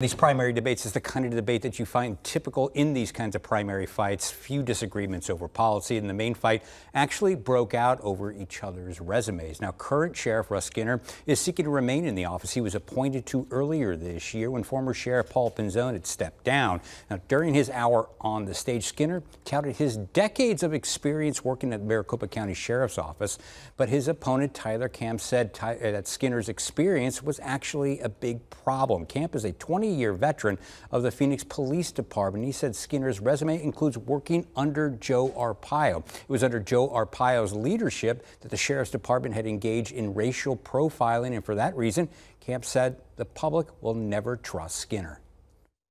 These primary debates is the kind of debate that you find typical in these kinds of primary fights. Few disagreements over policy, and the main fight actually broke out over each other's resumes. Now, current Sheriff Russ Skinner is seeking to remain in the office he was appointed to earlier this year when former Sheriff Paul Penzone had stepped down. Now, during his hour on the stage, Skinner touted his decades of experience working at Maricopa County Sheriff's Office, but his opponent Tyler Kamp said uh, that Skinner's experience was actually a big problem. Kamp is a 20 20-year veteran of the Phoenix Police Department. He said Skinner's resume includes working under Joe Arpaio. It was under Joe Arpaio's leadership that the Sheriff's Department had engaged in racial profiling, and for that reason, Kamp said the public will never trust Skinner.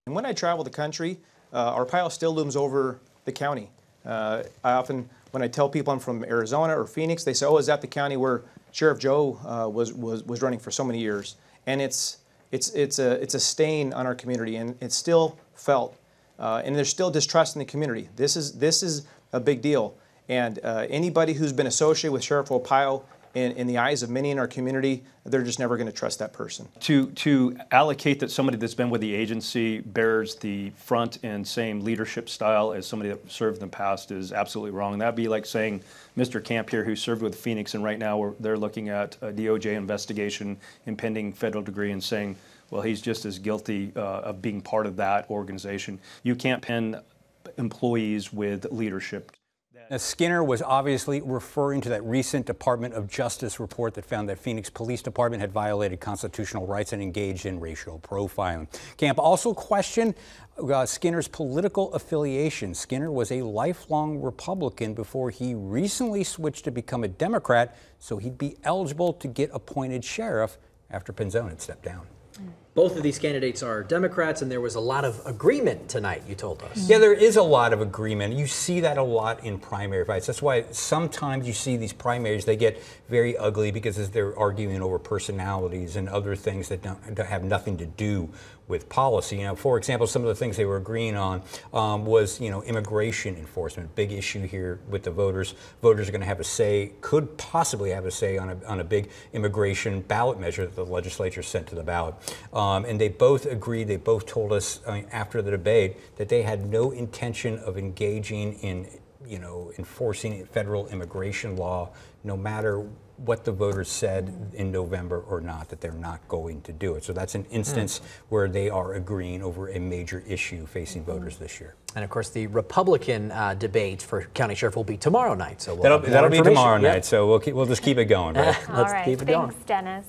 And when I travel the country, uh, Arpaio still looms over the county. Uh, I often, when I tell people I'm from Arizona or Phoenix, they say, "Oh, is that the county where Sheriff Joe uh, was was was running for so many years?" And it's it's, it's, a, it's a stain on our community, and it's still felt. Uh, and there's still distrust in the community. This is, this is a big deal. And uh, anybody who's been associated with Sheriff Arpaio in, in, the eyes of many in our community, they're just never going to trust that person. To, to allocate that somebody that's been with the agency bears the front and same leadership style as somebody that served in the past is absolutely wrong. That'd be like saying Mr. Kamp here, who served with Phoenix, and right now they're looking at a DOJ investigation, impending federal degree, and saying, well, he's just as guilty uh, of being part of that organization. You can't pin employees with leadership now, Skinner was obviously referring to that recent Department of Justice report that found that Phoenix Police Department had violated constitutional rights and engaged in racial profiling. Kamp also questioned uh, Skinner's political affiliation. Skinner was a lifelong Republican before he recently switched to become a Democrat, so he'd be eligible to get appointed sheriff after Penzone had stepped down. Both of these candidates are Democrats, and there was a lot of agreement tonight, you told us. Yeah, there is a lot of agreement. You see that a lot in primary fights. That's why sometimes you see these primaries, they get very ugly because they're arguing over personalities and other things that don't, don't have nothing to do with policy. You know, for example, some of the things they were agreeing on um, was, you know, immigration enforcement. Big issue here with the voters. Voters are going to have a say, could possibly have a say on a, on a big immigration ballot measure that the legislature sent to the ballot. Um, um, and they both agreed, they both told us I mean, after the debate that they had no intention of engaging in, you know, enforcing federal immigration law, no matter what the voters said in November or not, that they're not going to do it. So that's an instance mm. where they are agreeing over a major issue facing voters this year. And of course, the Republican uh, debate for county sheriff will be tomorrow night. So we'll that'll, that'll be tomorrow night. So we'll keep, we'll just keep it going. Right? Let's keep it Thanks, going. Dennis.